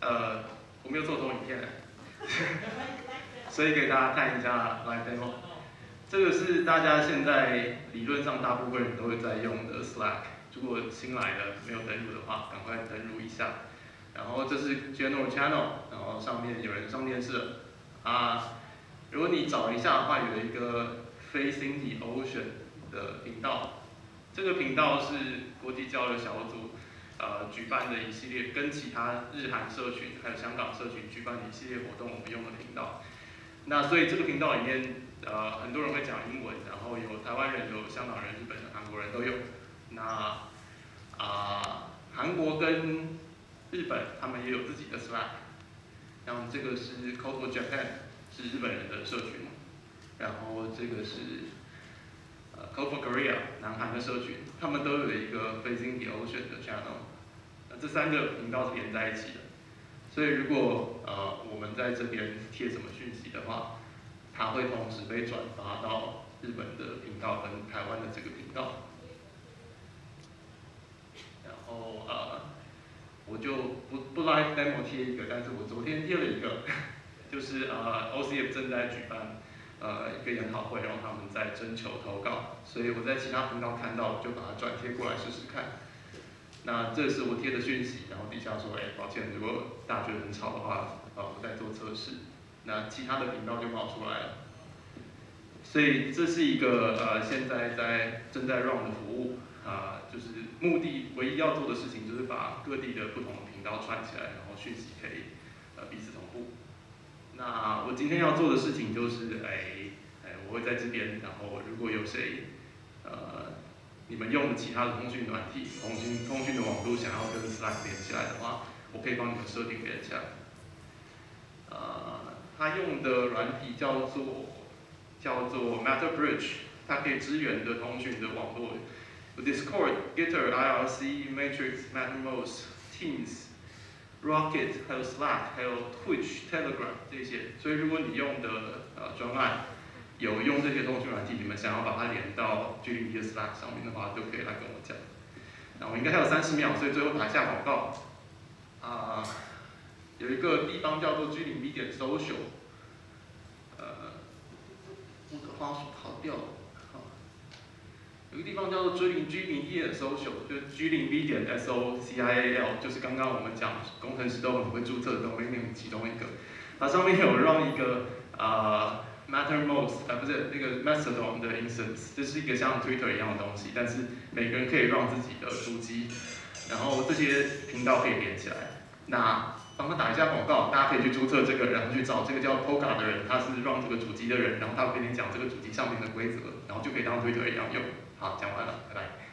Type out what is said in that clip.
呃，我没有做投影片，所以给大家看一下 live demo。这个是大家现在理论上大部分人都会在用的 Slack。如果新来的没有登录的话，赶快登录一下。然后这是 General Channel，然后上面有人上电视啊。如果你找一下的话，有一个 Facing the Ocean 的频道，这个频道是国际交流小组呃举办的一系列，跟其他日韩社群还有香港社群举办的一系列活动，我们用的频道。那所以这个频道里面呃很多人会讲英文，然后有台湾人、有香港人、日本人、韩国人都有。那啊，韩国跟日本他们也有自己的 Slack，像这个是 c o c o Japan，是日本人的社群，然后这个是呃 Code for Korea，南韩的社群，他们都有一个 Facing the Ocean 的 channel，这三个频道是连在一起的，所以如果呃我们在这边贴什么讯息的话，它会同时被转发到日本的频道跟台湾的这个频道。然后，呃，我就不不 live demo 贴一个，但是我昨天贴了一个，就是呃 OCF 正在举办呃一个研讨会，然后他们在征求投稿，所以我在其他频道看到，就把它转贴过来试试看。那这是我贴的讯息，然后底下说，哎，抱歉，如果大家觉得很吵的话，呃，我在做测试。那其他的频道就冒出来了。所以这是一个呃现在在正在 run 的服务。啊，就是目的唯一要做的事情，就是把各地的不同的频道串起来，然后讯息可以呃彼此同步。那我今天要做的事情就是，哎哎，我会在这边，然后如果有谁呃你们用的其他的通讯软体、通讯通讯的网络想要跟 Slack 连起来的话，我可以帮你们设定连起来。呃，他用的软体叫做叫做 Matter Bridge，它可以支援的通讯的网络有。Discord、Gitter、IRC、Matrix、Mattermost、Teams、Rocket，还有 Slack，还有 Twitch、Telegram 这些。所以如果你用的呃专案有用这些通讯软体，你们想要把它连到 G 零 P 的 Slack 上面的话，就可以来跟我讲。那我应该还有三十秒，所以最后打一下广告。啊，有一个地方叫做 G 零 P 点 Social，呃，我的花鼠跑掉了。有个地方叫做 G 零 G 零 E 的 social，就是 G 零 V 点 S O C I A L，就是刚刚我们讲工程师都很会注册的 domain 其中一个。它上面有让一个啊 Mattermost，啊不是那个 Mastodon 的 instance，这是一个像 Twitter 一样的东西，但是每个人可以让自己的主机，然后这些频道可以连起来。那帮他打一下广告，大家可以去注册这个，然后去找这个叫 Poka 的人，他是让这个主机的人，然后他会跟你讲这个主机上面的规则，然后就可以当 Twitter 一样用。好，讲完了，拜拜。